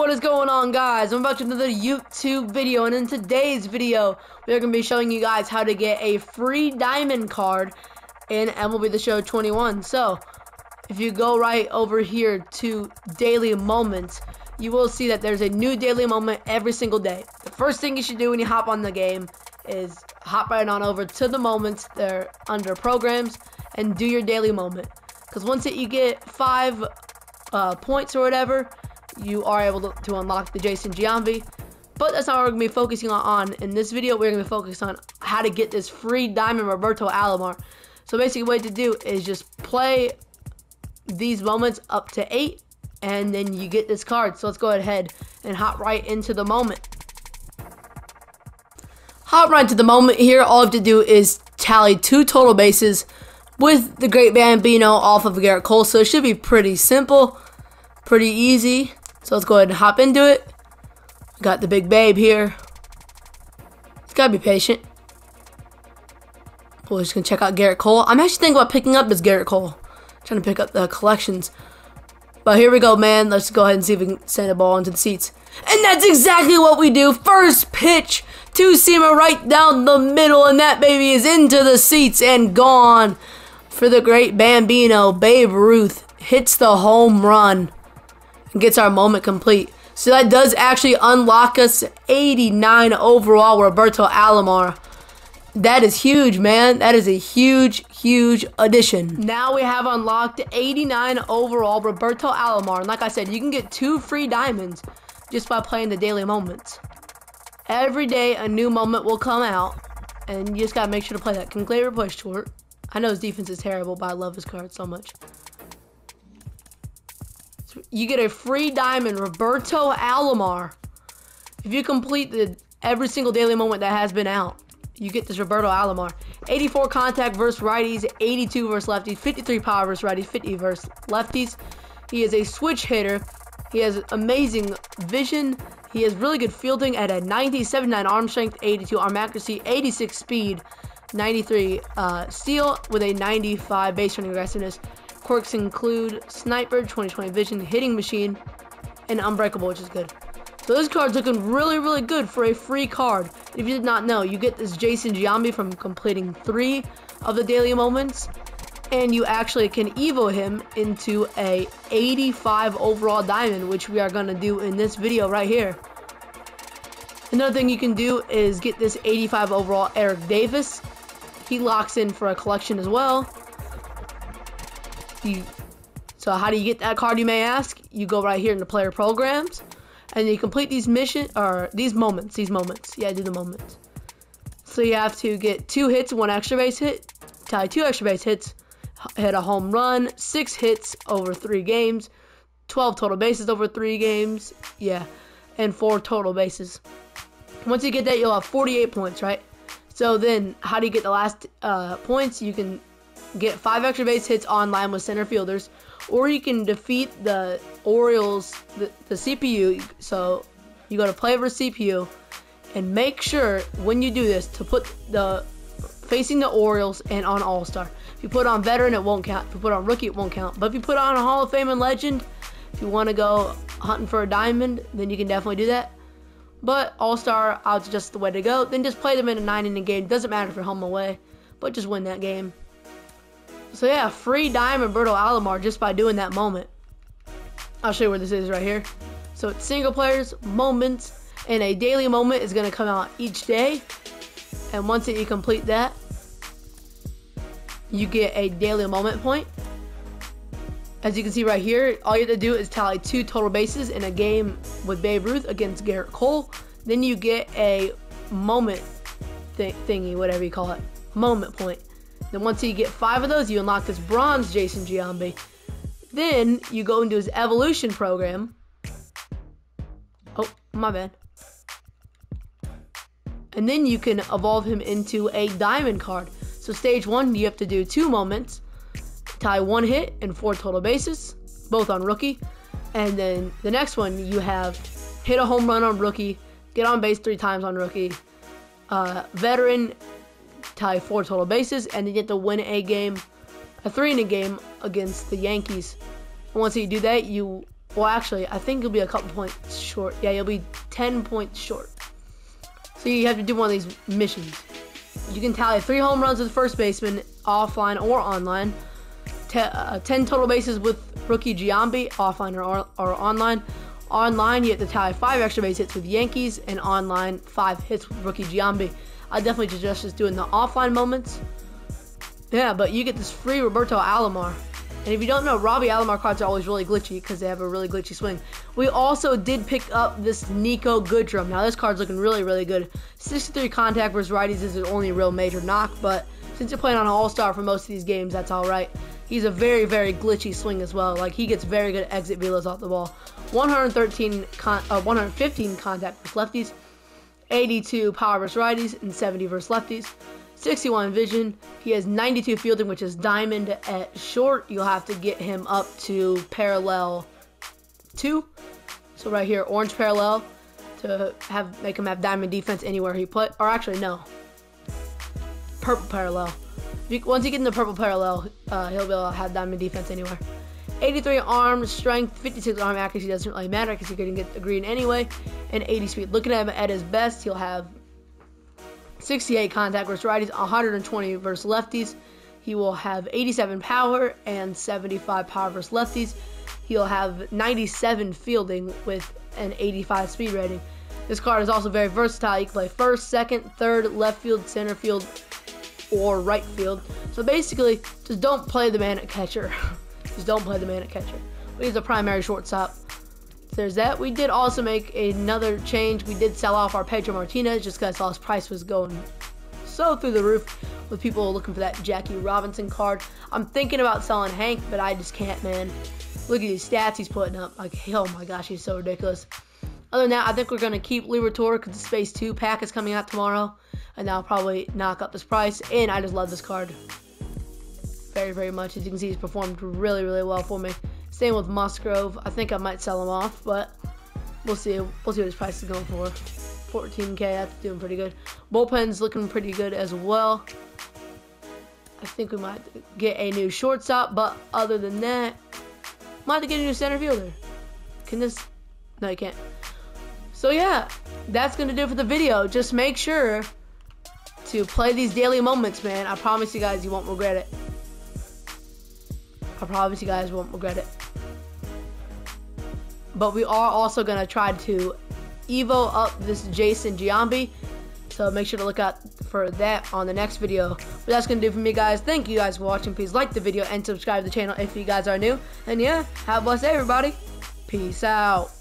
what is going on guys? I'm about to another YouTube video and in today's video we are going to be showing you guys how to get a free diamond card in MLB The Show 21. So if you go right over here to daily moments you will see that there's a new daily moment every single day. The first thing you should do when you hop on the game is hop right on over to the moments they're under programs and do your daily moment. Because once it, you get five uh, points or whatever, you are able to, to unlock the Jason Giambi. But that's not what we're going to be focusing on. In this video, we're going to be focused on how to get this free Diamond Roberto Alomar. So basically, what to do is just play these moments up to 8, and then you get this card. So let's go ahead and hop right into the moment. Hop right into the moment here. All I have to do is tally two total bases with the Great Bambino off of Gerrit Cole. So it should be pretty simple, pretty easy. So let's go ahead and hop into it. Got the big babe here. It's gotta be patient. We're just gonna check out Gerrit Cole. I'm actually thinking about picking up this Gerrit Cole. trying to pick up the collections. But here we go, man. Let's go ahead and see if we can send a ball into the seats. And that's exactly what we do. First pitch, two-seamer right down the middle, and that baby is into the seats and gone for the great Bambino. Babe Ruth hits the home run gets our moment complete. So that does actually unlock us 89 overall Roberto Alomar. That is huge, man. That is a huge, huge addition. Now we have unlocked 89 overall Roberto Alomar. And like I said, you can get two free diamonds just by playing the daily moments. Every day, a new moment will come out. And you just got to make sure to play that. Can Gleyber push short? I know his defense is terrible, but I love his card so much. You get a free diamond, Roberto Alomar. If you complete the every single daily moment that has been out, you get this Roberto Alomar. 84 contact versus righties, 82 versus lefties, 53 power versus righties, 50 versus lefties. He is a switch hitter. He has amazing vision. He has really good fielding at a 90, 79 arm strength, 82 arm accuracy, 86 speed, 93 uh, steal with a 95 base running aggressiveness. Quirks include Sniper, 2020 Vision, Hitting Machine, and Unbreakable, which is good. So this card's looking really, really good for a free card. If you did not know, you get this Jason Giambi from completing three of the daily moments, and you actually can evo him into a 85 overall diamond, which we are going to do in this video right here. Another thing you can do is get this 85 overall Eric Davis. He locks in for a collection as well. You, so how do you get that card, you may ask? You go right here in the player programs, and you complete these mission or these moments. These moments, yeah, do the moments. So you have to get two hits, one extra base hit, tie two extra base hits, hit a home run, six hits over three games, 12 total bases over three games, yeah, and four total bases. Once you get that, you'll have 48 points, right? So then, how do you get the last uh, points? You can get five extra base hits online with center fielders, or you can defeat the Orioles, the, the CPU. So you go to play over CPU, and make sure when you do this to put the facing the Orioles and on All Star. If you put on veteran, it won't count. If you put on rookie, it won't count. But if you put on a Hall of Fame and legend, if you want to go hunting for a diamond, then you can definitely do that. But All Star out's just the way to go. Then just play them in a nine inning game. Doesn't matter if you're home away, but just win that game. So yeah, free Diamond Roberto Alomar just by doing that moment. I'll show you where this is right here. So it's single players, moments, and a daily moment is going to come out each day. And once you complete that, you get a daily moment point. As you can see right here, all you have to do is tally two total bases in a game with Babe Ruth against Gerrit Cole. Then you get a moment th thingy, whatever you call it, moment point. Then once you get five of those, you unlock this bronze Jason Giambi. Then you go into his evolution program. Oh, my bad. And then you can evolve him into a diamond card. So stage one, you have to do two moments, tie one hit and four total bases, both on rookie. And then the next one, you have hit a home run on rookie, get on base three times on rookie, uh, veteran, tie four total bases, and then you get to win a game, a three inning game against the Yankees. And once you do that, you Well, actually, I think you'll be a couple points short. Yeah, you'll be 10 points short. So you have to do one of these missions. You can tally three home runs with first baseman, offline or online. uh, 10 total bases with rookie Giambi, offline or, or online. Online, you have to tally five extra base hits with Yankees, and online, five hits with rookie Giambi. I definitely suggest just doing the offline moments. Yeah, but you get this free Roberto Alomar. And if you don't know, Robbie Alomar cards are always really glitchy because they have a really glitchy swing. We also did pick up this Niko Goodrum. Now this card's looking really, really good. 63 contact versus righties is his only real major knock, but since you're playing on an All-Star for most of these games, that's alright. He's a very, very glitchy swing as well. Like, he gets very good exit velos off the ball. 113, con uh, 115 contact versus lefties. 82 power versus righties, and 70 versus lefties. 61 vision. He has 92 fielding, which is diamond at short. You'll have to get him up to parallel 2. So right here, orange parallel to have make him have diamond defense anywhere he put. Or actually, no. Purple parallel. Once you get in the purple parallel, uh, he'll be able to have diamond defense anywhere. 83 arm strength, 56 arm accuracy doesn't really matter because going to get the green anyway, and 80 speed. Looking at him at his best, he'll have 68 contact versus righties, 120 versus lefties. He will have 87 power and 75 power versus lefties. He'll have 97 fielding with an 85 speed rating. This card is also very versatile. You can play first, second, third, left field, center field, or right field. So basically, just don't play the man at catcher. just don't play the man at catcher. But he's a primary shortstop. There's that. We did also make another change. We did sell off our Pedro Martinez just because I saw his price was going so through the roof with people looking for that Jackie Robinson card. I'm thinking about selling Hank, but I just can't, man. Look at these stats he's putting up. Like, oh my gosh, he's so ridiculous. Other than that, I think we're going to keep Liberatore because the Space 2 pack is coming out tomorrow. And that'll probably knock up this price. And I just love this card. Very, very much. As you can see, he's performed really, really well for me. Same with Musgrove. I think I might sell him off, but we'll see. We'll see what his price is going for. 14k, that's doing pretty good. Bullpen's looking pretty good as well. I think we might get a new shortstop, but other than that, might get a new center fielder. Can this? No, you can't. So yeah, that's gonna do it for the video. Just make sure to play these daily moments, man. I promise you guys you won't regret it. I promise you guys won't regret it. But we are also gonna try to Evo up this Jason Giambi. So make sure to look out for that on the next video. But that's going to do for me, guys. Thank you guys for watching. Please like the video and subscribe to the channel if you guys are new. And yeah, have a blessed day, everybody. Peace out.